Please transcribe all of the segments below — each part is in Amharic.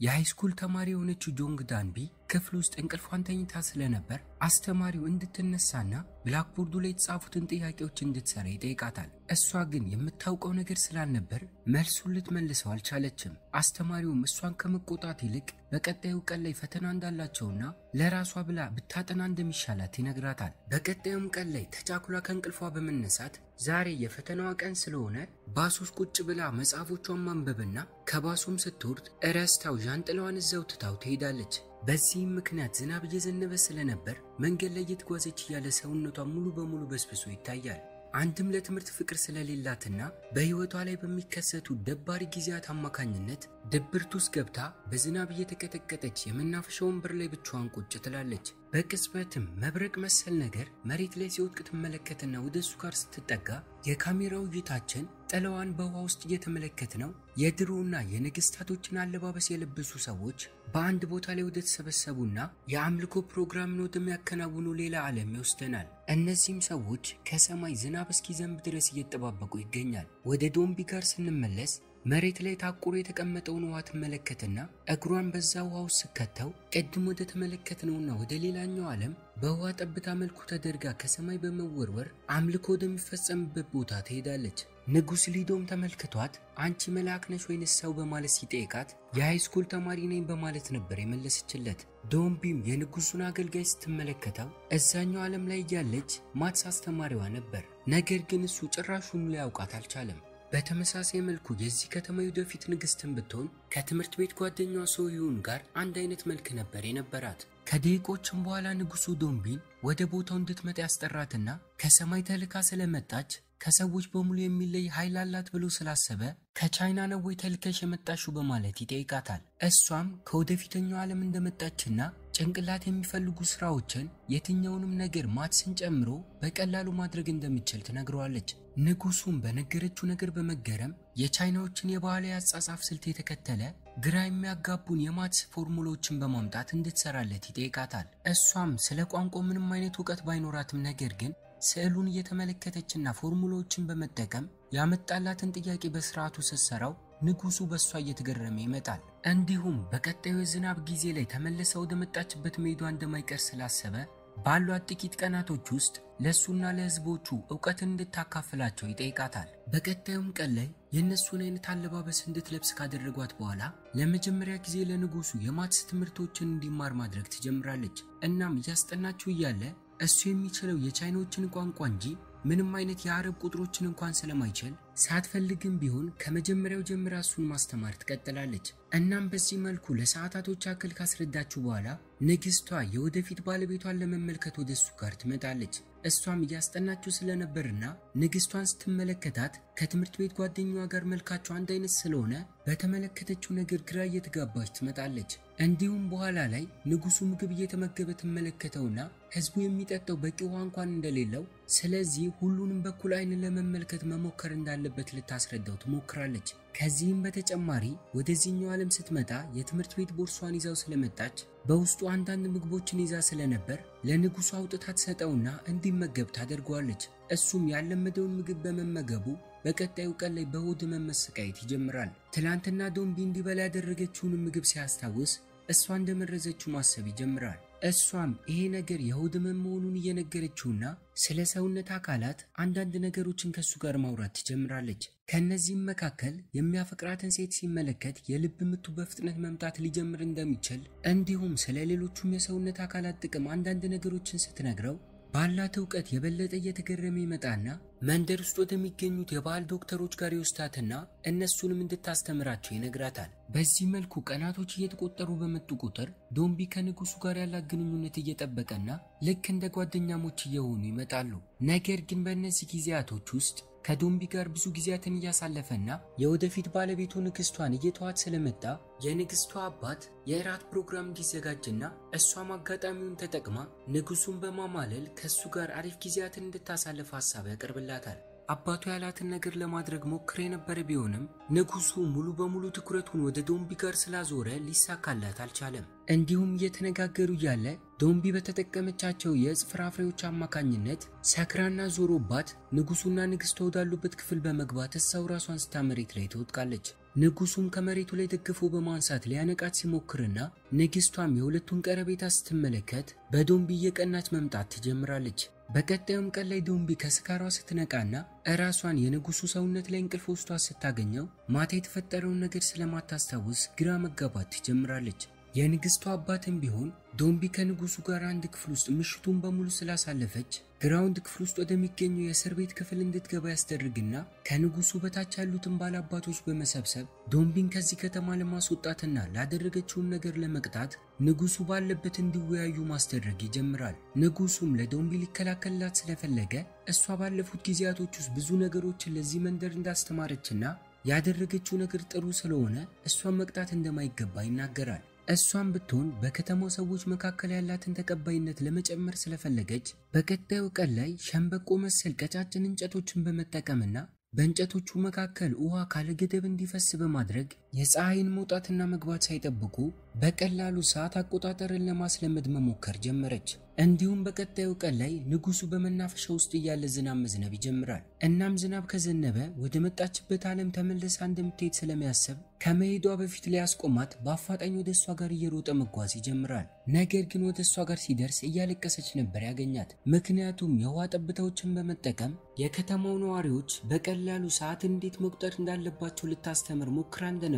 የሃይስኩል ተማሪ የሆነችው ጆንግ ዳንቢ ክፍል ውስጥ እንቅልፏን ተኝታ ስለነበር አስተማሪው እንድትነሳና ብላክቦርዱ ላይ የተጻፉትን ጥያቄዎች እንድትሰራ ይጠይቃታል። እሷ ግን የምታውቀው ነገር ስላልነበር መልሱን ልትመልሰው አልቻለችም። አስተማሪውም እሷን ከመቆጣት ይልቅ በቀጣዩ ቀን ላይ ፈተና እንዳላቸውና ለራሷ ብላ ብታጠና እንደሚሻላት ይነግራታል። በቀጣዩም ቀን ላይ ተቻኩላ ከእንቅልፏ በመነሳት ዛሬ የፈተናዋ ቀን ስለሆነ ባሶስ ቁጭ ብላ መጽሐፎቿን ማንበብና ከባሱም ስትወርድ እረስታው ዣንጥላዋን እዛው ትታው ትሄዳለች። በዚህም ምክንያት ዝናብ እየዘነበ ስለነበር መንገድ ላይ እየተጓዘች እያለ ሰውነቷ ሙሉ በሙሉ በስብሶ ይታያል። አንድም ለትምህርት ፍቅር ስለሌላትና በሕይወቷ ላይ በሚከሰቱ ደባሪ ጊዜያት አማካኝነት ድብርት ውስጥ ገብታ በዝናብ እየተቀጠቀጠች የመናፈሻ ወንበር ላይ ብቻዋን ቁጭ ትላለች። በቅጽበትም መብረቅ መሰል ነገር መሬት ላይ ሲወድቅ ትመለከትና ወደ እሱ ጋር ስትጠጋ የካሜራው እይታችን ጥላዋን በውሃ ውስጥ እየተመለከት ነው። የድሮና የነገስታቶችን አለባበስ የለበሱ ሰዎች በአንድ ቦታ ላይ ወደ ተሰበሰቡና የአምልኮ ፕሮግራምን ወደሚያከናውኑ ሌላ ዓለም ይወስደናል። እነዚህም ሰዎች ከሰማይ ዝናብ እስኪዘንብ ድረስ እየተጠባበቁ ይገኛል። ወደ ዶምቢ ጋር ስንመለስ መሬት ላይ ታቁሮ የተቀመጠውን ውሃ ትመለከትና እግሯን በዛ ውሃ ውስጥ ስከተው ቅድም ወደ ተመለከትነውና ወደ ሌላኛው ዓለም በውሃ ጠብታ መልኩ ተደርጋ ከሰማይ በመወርወር አምልኮ ወደሚፈጸምበት ቦታ ትሄዳለች። ንጉሥ ሊዶም ተመልክቷት አንቺ መልአክ ነሽ ወይንስ ሰው በማለት ሲጠይቃት የሃይስኩል ተማሪ ነኝ በማለት ነበር የመለሰችለት። ዶምቢም የንጉሱን አገልጋይ ስትመለከተው እዛኛው ዓለም ላይ እያለች ማትስ አስተማሪዋ ነበር። ነገር ግን እሱ ጭራሹኑ ሊያውቃት አልቻለም። በተመሳሳይ መልኩ የዚህ ከተማ ወደፊት ንግስትን ብትሆን ከትምህርት ቤት ጓደኛዋ ሶዩን ጋር አንድ አይነት መልክ ነበር የነበራት። ከደቂቆችም በኋላ ንጉሱ ዶምቢን ወደ ቦታው እንድትመጣ ያስጠራትና ከሰማይ ተልካ ስለመጣች ከሰዎች በሙሉ የሚለይ ኃይል አላት ብሎ ስላሰበ ከቻይና ነው ወይ ተልከሽ የመጣሽው በማለት ይጠይቃታል። እሷም ከወደፊተኛው ዓለም እንደመጣችና ጭንቅላት የሚፈልጉ ስራዎችን የትኛውንም ነገር ማትስን ጨምሮ በቀላሉ ማድረግ እንደምችል ትነግረዋለች። ንጉሱም በነገረችው ነገር በመገረም የቻይናዎችን የባህላዊ አጻጻፍ ስልት የተከተለ ግራ የሚያጋቡን የ maths ፎርሙላዎችን በማምጣት እንድትሰራለት ይጠይቃታል። እሷም ስለ ቋንቋ ምንም አይነት እውቀት ባይኖራትም ነገር ግን ስዕሉን እየተመለከተችና ፎርሙላዎችን በመጠቀም ያመጣላትን ጥያቄ በስርዓቱ ስትሰራው ንጉሱ በእሷ እየተገረመ ይመጣል። እንዲሁም በቀጣዩ የዝናብ ጊዜ ላይ ተመልሳ ወደ መጣችበት መሄዷ እንደማይቀር ስላሰበ ባሏት ጥቂት ቀናቶች ውስጥ ለእሱና ለሕዝቦቹ እውቀትን እንድታካፍላቸው ይጠይቃታል። በቀጣዩም ቀን ላይ የእነሱን አይነት አለባበስ እንድትለብስ ካደረጓት በኋላ ለመጀመሪያ ጊዜ ለንጉሱ የማትስ ትምህርቶችን እንዲማር ማድረግ ትጀምራለች። እናም እያስጠናችው እያለ እሱ የሚችለው የቻይናዎችን ቋንቋ እንጂ ምንም አይነት የአረብ ቁጥሮችን እንኳን ስለማይችል ሳትፈልግም ቢሆን ከመጀመሪያው ጀምራ እሱን ማስተማር ትቀጥላለች። እናም በዚህ መልኩ ለሰዓታቶች ያክል ካስረዳችሁ በኋላ ንግስቷ የወደፊት ባለቤቷን ለመመልከት ወደ እሱ ጋር ትመጣለች። እሷም እያስጠናችው ስለነበርና ንግስቷን ስትመለከታት ከትምህርት ቤት ጓደኛዋ ጋር መልካቸው አንድ አይነት ስለሆነ በተመለከተችው ነገር ግራ እየተጋባች ትመጣለች። እንዲሁም በኋላ ላይ ንጉሱ ምግብ እየተመገበ ትመለከተውና ህዝቡ የሚጠጣው በቂ ውሃ እንኳን እንደሌለው፣ ስለዚህ ሁሉንም በኩል አይን ለመመልከት መሞከር እንዳለበት ልታስረዳው ትሞክራለች። ከዚህም በተጨማሪ ወደዚህኛው ዓለም ስትመጣ የትምህርት ቤት ቦርሷን ይዛው ስለመጣች በውስጡ አንዳንድ ምግቦችን ይዛ ስለነበር ለንጉሱ አውጥታ ትሰጠውና እንዲመገብ ታደርገዋለች። እሱም ያለመደውን ምግብ በመመገቡ በቀጣዩ ቀን ላይ በሆድ መመሰቃየት ይጀምራል። ትላንትና ዶምቢ እንዲበላ ያደረገችውን ምግብ ሲያስታውስ እሷ እንደመረዘችው ማሰብ ይጀምራል። እሷም ይሄ ነገር የሆድ ህመም መሆኑን እየነገረችውና ስለ ሰውነት አካላት አንዳንድ ነገሮችን ከእሱ ጋር ማውራት ትጀምራለች። ከእነዚህም መካከል የሚያፈቅራትን ሴት ሲመለከት የልብ ምቱ በፍጥነት መምታት ሊጀምር እንደሚችል እንዲሁም ስለ ሌሎቹም የሰውነት አካላት ጥቅም አንዳንድ ነገሮችን ስትነግረው ባላት እውቀት የበለጠ እየተገረመ ይመጣና መንደር ውስጥ ወደሚገኙት የባህል ዶክተሮች ጋር ይወስዳትና እነሱንም እንድታስተምራቸው ይነግራታል። በዚህ መልኩ ቀናቶች እየተቆጠሩ በመጡ ቁጥር ዶምቢ ከንጉሱ ጋር ያላት ግንኙነት እየጠበቀና ልክ እንደ ጓደኛሞች እየሆኑ ይመጣሉ። ነገር ግን በእነዚህ ጊዜያቶች ውስጥ ከዶምቢ ጋር ብዙ ጊዜያትን እያሳለፈና የወደፊት ባለቤቱ ንግስቷን እየተዋት ስለመጣ የንግስቷ አባት የእራት ፕሮግራም እንዲዘጋጅና እሷም አጋጣሚውን ተጠቅማ ንጉሱን በማማለል ከእሱ ጋር አሪፍ ጊዜያትን እንድታሳልፍ ሀሳብ ያቀርብላታል። አባቱ ያላትን ነገር ለማድረግ ሞክረ የነበረ ቢሆንም ንጉሱ ሙሉ በሙሉ ትኩረቱን ወደ ዶምቢ ጋር ስላዞረ ሊሳካላት አልቻለም። እንዲሁም እየተነጋገሩ እያለ ዶምቢ በተጠቀመቻቸው የእጽ ፍራፍሬዎች አማካኝነት ሰክራና ዞሮባት ንጉሱና ንግስቷ ወዳሉበት ክፍል በመግባት እሳው ራሷን ስታ መሬት ላይ ትወድቃለች። ንጉሱም ከመሬቱ ላይ ደግፎ በማንሳት ሊያነቃት ሲሞክርና ንግስቷም የሁለቱን ቀረቤታ ስትመለከት በዶምቢ እየቀናች መምጣት ትጀምራለች። በቀጣዩም ቀን ላይ ዶምቢ ከስካሯ ስትነቃና እራሷን የንጉሱ ሰውነት ላይ እንቅልፍ ወስዷ ስታገኘው ማታ የተፈጠረውን ነገር ስለማታስታውስ ግራ መጋባት ትጀምራለች። የንግስቷ አባትም ቢሆን ዶምቢ ከንጉሱ ጋር አንድ ክፍል ውስጥ ምሽቱን በሙሉ ስላሳለፈች ground ክፍል ውስጥ ወደሚገኘው የእስር ቤት ክፍል እንድትገባ ያስደርግና ከንጉሱ በታች ያሉትን ባላባቶች በመሰብሰብ ዶምቢን ከዚህ ከተማ ለማስወጣትና ላደረገችውም ነገር ለመቅጣት ንጉሱ ባለበት እንዲወያዩ ማስደረግ ይጀምራል። ንጉሱም ለዶምቢ ሊከላከልላት ስለፈለገ እሷ ባለፉት ጊዜያቶች ውስጥ ብዙ ነገሮችን ለዚህ መንደር እንዳስተማረችና ያደረገችው ነገር ጥሩ ስለሆነ እሷን መቅጣት እንደማይገባ ይናገራል። እሷም ብትሆን በከተማው ሰዎች መካከል ያላትን ተቀባይነት ለመጨመር ስለፈለገች በቀጣዩ ቀን ላይ ሸንበቆ መሰል ቀጫጭን እንጨቶችን በመጠቀምና በእንጨቶቹ መካከል ውሃ ካለ ገደብ እንዲፈስ በማድረግ የፀሐይን መውጣትና መግባት ሳይጠብቁ በቀላሉ ሰዓት አቆጣጠርን ለማስለመድ መሞከር ጀመረች። እንዲሁም በቀጣዩ ቀን ላይ ንጉሱ በመናፈሻ ውስጥ እያለ ዝናብ መዝነብ ይጀምራል። እናም ዝናብ ከዘነበ ወደ መጣችበት ዓለም ተመልሳ እንደምትሄድ ስለሚያስብ ከመሄዷ በፊት ላይ አስቆማት በአፋጣኝ ወደ እሷ ጋር እየሮጠ መጓዝ ይጀምራል። ነገር ግን ወደ እሷ ጋር ሲደርስ እያለቀሰች ነበር ያገኛት። ምክንያቱም የውሃ ጠብታዎችን በመጠቀም የከተማው ነዋሪዎች በቀላሉ ሰዓት እንዴት መቁጠር እንዳለባቸው ልታስተምር ሞክራ እንደነበር፣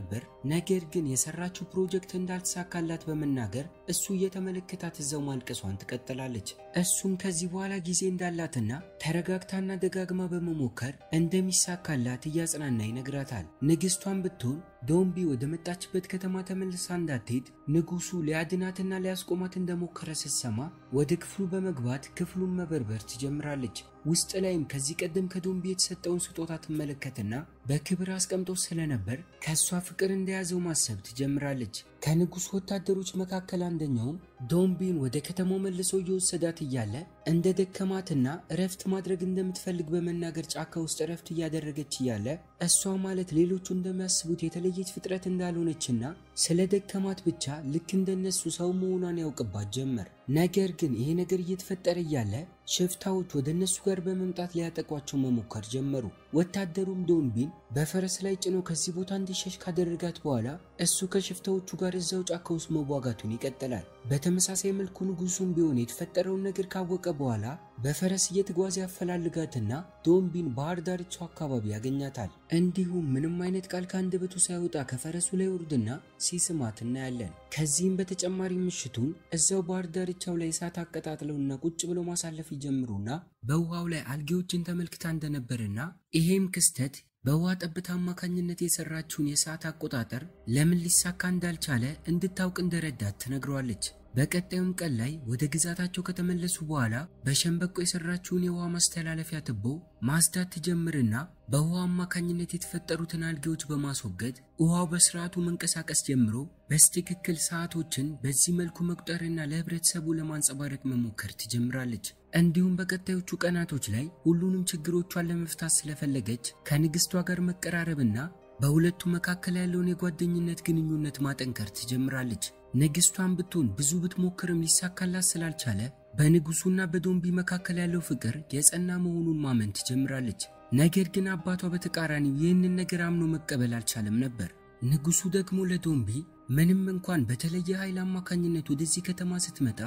ነገር ግን የሰራችው ፕሮጀክት እንዳልተሳካላት በመናገር እሱ እየተመለከታት እዛው ማልቀሷን ትቀጥላለች። እሱም ከዚህ በኋላ ጊዜ እንዳላትና ተረጋግታና ደጋግማ በመሞከር እንደሚሳካላት እያጽናና ይነግራታል። ንግስቷን ብትሆን ዶምቢ ወደ መጣችበት ከተማ ተመልሳ እንዳትሄድ ንጉሱ ሊያድናትና ሊያስቆማት እንደሞከረ ስትሰማ ወደ ክፍሉ በመግባት ክፍሉን መበርበር ትጀምራለች። ውስጥ ላይም ከዚህ ቀደም ከዶምቢ የተሰጠውን ስጦታ ትመለከትና በክብር አስቀምጦ ስለነበር ከእሷ ፍቅር እንደያዘው ማሰብ ትጀምራለች። ከንጉሱ ወታደሮች መካከል አንደኛውም ዶምቢን ወደ ከተማው መልሶ እየወሰዳት እያለ እንደ ደከማትና እረፍት ማድረግ እንደምትፈልግ በመናገር ጫካ ውስጥ እረፍት እያደረገች እያለ እሷ ማለት ሌሎቹ እንደሚያስቡት የተለየች ፍጥረት እንዳልሆነችና ስለ ደከማት ብቻ ልክ እንደነሱ ሰው መሆኗን ያውቅባት ጀመር። ነገር ግን ይሄ ነገር እየተፈጠረ እያለ ሽፍታዎች ወደ እነሱ ጋር በመምጣት ሊያጠቋቸው መሞከር ጀመሩ። ወታደሩም ዶምቢን በፈረስ ላይ ጭኖ ከዚህ ቦታ እንዲሸሽ ካደረጋት በኋላ እሱ ከሽፍታዎቹ ጋር እዛው ጫካ ውስጥ መዋጋቱን ይቀጥላል። በተመሳሳይ መልኩ ንጉሱም ቢሆን የተፈጠረውን ነገር ካወቀ በኋላ በፈረስ እየተጓዘ ያፈላልጋትና ዶምቢን ባህር ዳርቻው አካባቢ ያገኛታል። እንዲሁም ምንም አይነት ቃል ከአንደበቱ ሳይወጣ ከፈረሱ ላይ ወርድና ሲስማት እናያለን። ከዚህም በተጨማሪ ምሽቱን እዛው ባህር ዳርቻው ላይ እሳት አቀጣጥለውና ቁጭ ብለው ማሳለፍ ይጀምሩና በውሃው ላይ አልጌዎችን ተመልክታ እንደነበርና ይሄም ክስተት በውሃ ጠብታ አማካኝነት የሰራችውን የሰዓት አቆጣጠር ለምን ሊሳካ እንዳልቻለ እንድታውቅ እንደረዳት ትነግረዋለች። በቀጣዩም ቀን ላይ ወደ ግዛታቸው ከተመለሱ በኋላ በሸንበቆ የሰራችውን የውሃ ማስተላለፊያ ትቦ ማጽዳት ትጀምርና በውሃ አማካኝነት የተፈጠሩትን አልጌዎች በማስወገድ ውሃው በስርዓቱ መንቀሳቀስ ጀምሮ በስትክክል ሰዓቶችን በዚህ መልኩ መቁጠርና ለህብረተሰቡ ለማንጸባረቅ መሞከር ትጀምራለች። እንዲሁም በቀጣዮቹ ቀናቶች ላይ ሁሉንም ችግሮቿን ለመፍታት ስለፈለገች ከንግስቷ ጋር መቀራረብና በሁለቱ መካከል ያለውን የጓደኝነት ግንኙነት ማጠንከር ትጀምራለች። ንግስቷን ብትሆን ብዙ ብትሞክርም ሊሳካላት ስላልቻለ በንጉሱና በዶምቢ መካከል ያለው ፍቅር የጸና መሆኑን ማመን ትጀምራለች። ነገር ግን አባቷ በተቃራኒው ይህንን ነገር አምኖ መቀበል አልቻለም ነበር። ንጉሱ ደግሞ ለዶምቢ ምንም እንኳን በተለየ ኃይል አማካኝነት ወደዚህ ከተማ ስትመጣ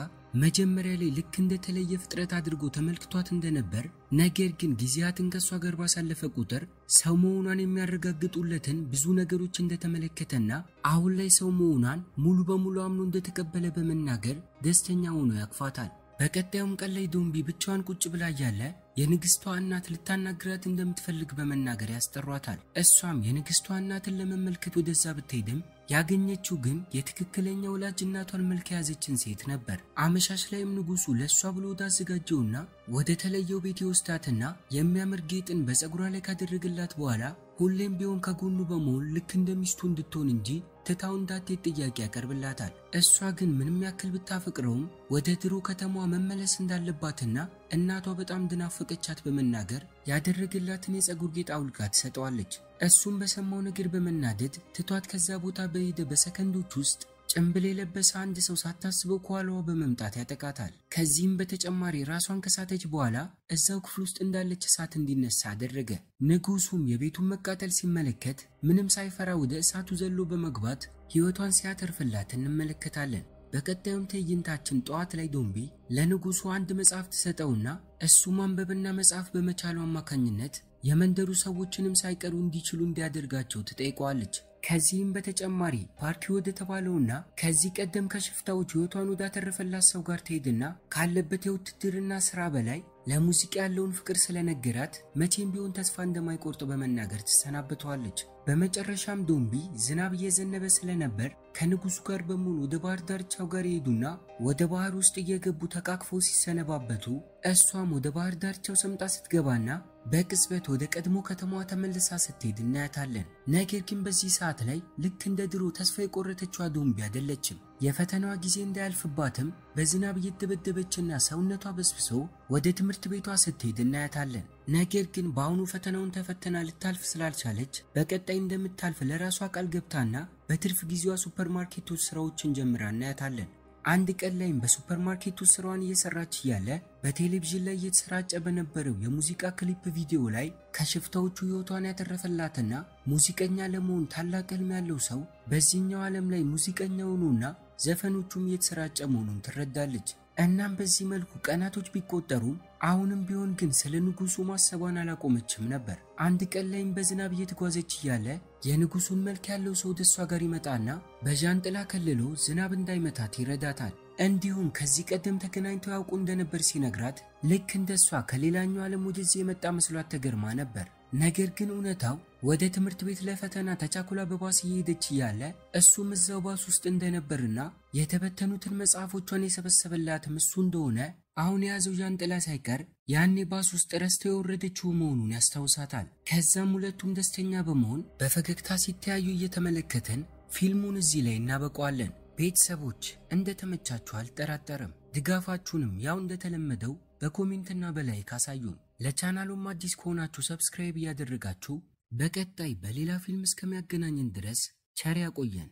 መጀመሪያ ላይ ልክ እንደተለየ ፍጥረት አድርጎ ተመልክቷት እንደነበር፣ ነገር ግን ጊዜያትን ከእሷ ጋር ባሳለፈ ቁጥር ሰው መሆኗን የሚያረጋግጡለትን ብዙ ነገሮች እንደተመለከተና አሁን ላይ ሰው መሆኗን ሙሉ በሙሉ አምኖ እንደተቀበለ በመናገር ደስተኛ ሆኖ ያቅፋታል። በቀጣዩም ቀን ላይ ዶምቢ ብቻዋን ቁጭ ብላ እያለ የንግስቷ እናት ልታናግራት እንደምትፈልግ በመናገር ያስጠሯታል። እሷም የንግስቷ እናትን ለመመልከት ወደዛ ብትሄድም ያገኘችው ግን የትክክለኛ ወላጅ እናቷን መልክ የያዘችን ሴት ነበር። አመሻሽ ላይም ንጉሱ ለእሷ ብሎ ወዳዘጋጀውና ወደ ተለየው ቤት የወስዳትና የሚያምር ጌጥን በፀጉሯ ላይ ካደረገላት በኋላ ሁሌም ቢሆን ከጎኑ በመሆን ልክ እንደ ሚስቱ እንድትሆን እንጂ ትታው እንዳትሄድ ጥያቄ ያቀርብላታል። እሷ ግን ምንም ያክል ብታፈቅረውም ወደ ድሮ ከተማዋ መመለስ እንዳለባትና እናቷ በጣም እንደናፈቀቻት በመናገር ያደረገላትን የፀጉር ጌጥ አውልቃ ትሰጠዋለች። እሱም በሰማው ነገር በመናደድ ትቷት ከዛ ቦታ በሄደ በሰከንዶች ውስጥ ጭንብል የለበሰ አንድ ሰው ሳታስበው ከኋላዋ በመምጣት ያጠቃታል። ከዚህም በተጨማሪ ራሷን ከሳተች በኋላ እዛው ክፍል ውስጥ እንዳለች እሳት እንዲነሳ አደረገ። ንጉሱም የቤቱን መቃጠል ሲመለከት ምንም ሳይፈራ ወደ እሳቱ ዘሎ በመግባት ሕይወቷን ሲያተርፍላት እንመለከታለን። በቀጣዩም ትዕይንታችን ጠዋት ላይ ዶምቢ ለንጉሱ አንድ መጽሐፍ ትሰጠውና እሱ ማንበብና መጽሐፍ በመቻሉ አማካኝነት የመንደሩ ሰዎችንም ሳይቀሩ እንዲችሉ እንዲያደርጋቸው ትጠይቀዋለች። ከዚህም በተጨማሪ ፓርቲ ወደ ተባለውና ከዚህ ቀደም ከሽፍታዎች ሕይወቷን ወዳተረፈላት ሰው ጋር ትሄድና ካለበት የውትድርና ስራ በላይ ለሙዚቃ ያለውን ፍቅር ስለነገራት መቼም ቢሆን ተስፋ እንደማይቆርጥ በመናገር ትሰናበተዋለች። በመጨረሻም ዶምቢ ዝናብ እየዘነበ ስለነበር ከንጉሱ ጋር በመሆን ወደ ባህር ዳርቻው ጋር ይሄዱና ወደ ባህር ውስጥ እየገቡ ተቃቅፈው ሲሰነባበቱ እሷም ወደ ባህር ዳርቻው ሰምጣ ስትገባና በቅጽበት ወደ ቀድሞ ከተማዋ ተመልሳ ስትሄድ እናያታለን። ነገር ግን በዚህ ሰዓት ላይ ልክ እንደ ድሮ ተስፋ የቆረተችዋ ዶምቢ አይደለችም። የፈተናዋ ጊዜ እንዳያልፍባትም በዝናብ እየተደበደበችና ሰውነቷ በስብሶ ወደ ትምህርት ቤቷ ስትሄድ እናያታለን። ነገር ግን በአሁኑ ፈተናውን ተፈትና ልታልፍ ስላልቻለች በቀጣይ እንደምታልፍ ለራሷ ቃል ገብታና በትርፍ ጊዜዋ ሱፐርማርኬቶች ስራዎችን ጀምራ እናያታለን። አንድ ቀን ላይም በሱፐርማርኬቱ ስራዋን እየሰራች እያለ በቴሌቪዥን ላይ እየተሰራጨ በነበረው የሙዚቃ ክሊፕ ቪዲዮ ላይ ከሽፍታዎቹ ሕይወቷን ያተረፈላትና ሙዚቀኛ ለመሆን ታላቅ ህልም ያለው ሰው በዚህኛው ዓለም ላይ ሙዚቀኛ ሆኖና ዘፈኖቹም እየተሰራጨ መሆኑን ትረዳለች። እናም በዚህ መልኩ ቀናቶች ቢቆጠሩም አሁንም ቢሆን ግን ስለ ንጉሱ ማሰቧን አላቆመችም ነበር። አንድ ቀን ላይም በዝናብ እየተጓዘች እያለ የንጉሱን መልክ ያለው ሰው ወደ እሷ ጋር ይመጣና በዣንጥላ ከልሎ ዝናብ እንዳይመታት ይረዳታል። እንዲሁም ከዚህ ቀደም ተገናኝተው ያውቁ እንደነበር ሲነግራት ልክ እንደሷ ከሌላኛው ዓለም ወደዚህ የመጣ መስሏት ተገርማ ነበር። ነገር ግን እውነታው ወደ ትምህርት ቤት ለፈተና ተቻኩላ በባስ እየሄደች እያለ እሱም እዛው ባስ ውስጥ እንደነበርና የተበተኑትን መጽሐፎቿን የሰበሰበላትም እሱ እንደሆነ አሁን የያዘው ዣንጥላ ሳይቀር ያኔ ባስ ውስጥ ረስተው የወረደችው መሆኑን ያስታውሳታል። ከዛም ሁለቱም ደስተኛ በመሆን በፈገግታ ሲተያዩ እየተመለከትን ፊልሙን እዚህ ላይ እናበቃዋለን። ቤተሰቦች እንደተመቻችሁ አልጠራጠርም። ድጋፋችሁንም ያው እንደተለመደው በ comment ና በ like አሳዩን። ለቻናሉም አዲስ ከሆናችሁ subscribe እያደረጋችሁ በቀጣይ በሌላ ፊልም እስከሚያገናኝን ድረስ ቸር ያቆየን።